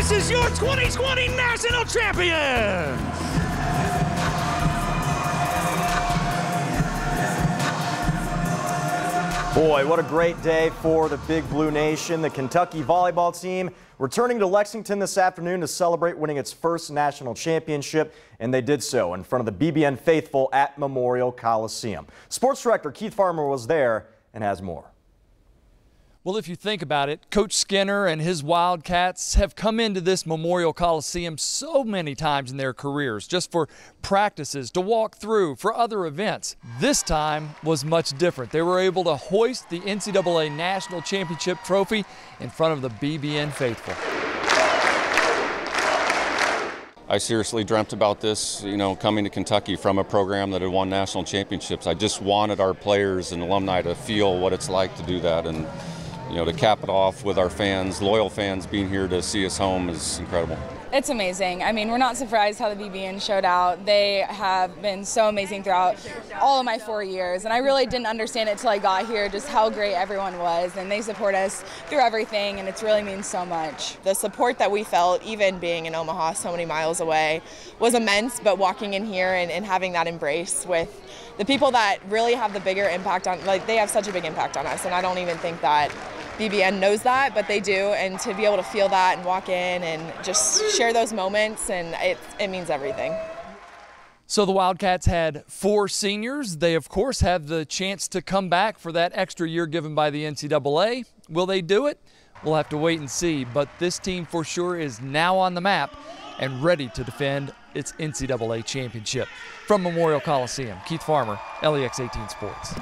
this is your 2020 national champions. Boy, what a great day for the Big Blue Nation. The Kentucky volleyball team returning to Lexington this afternoon to celebrate winning its first national championship, and they did so in front of the BBN faithful at Memorial Coliseum. Sports Director Keith Farmer was there and has more. Well, if you think about it, Coach Skinner and his Wildcats have come into this Memorial Coliseum so many times in their careers just for practices, to walk through, for other events. This time was much different. They were able to hoist the NCAA National Championship trophy in front of the BBN faithful. I seriously dreamt about this, you know, coming to Kentucky from a program that had won national championships. I just wanted our players and alumni to feel what it's like to do that. And you know, to cap it off with our fans, loyal fans being here to see us home is incredible. It's amazing. I mean, we're not surprised how the BBN showed out. They have been so amazing throughout all of my four years, and I really didn't understand it till I got here just how great everyone was, and they support us through everything, and it really means so much. The support that we felt, even being in Omaha so many miles away, was immense, but walking in here and, and having that embrace with the people that really have the bigger impact on, like, they have such a big impact on us, and I don't even think that BBN knows that, but they do, and to be able to feel that and walk in and just share those moments, and it, it means everything. So the Wildcats had four seniors. They, of course, have the chance to come back for that extra year given by the NCAA. Will they do it? We'll have to wait and see. But this team for sure is now on the map and ready to defend its NCAA championship. From Memorial Coliseum, Keith Farmer, LEX 18 Sports.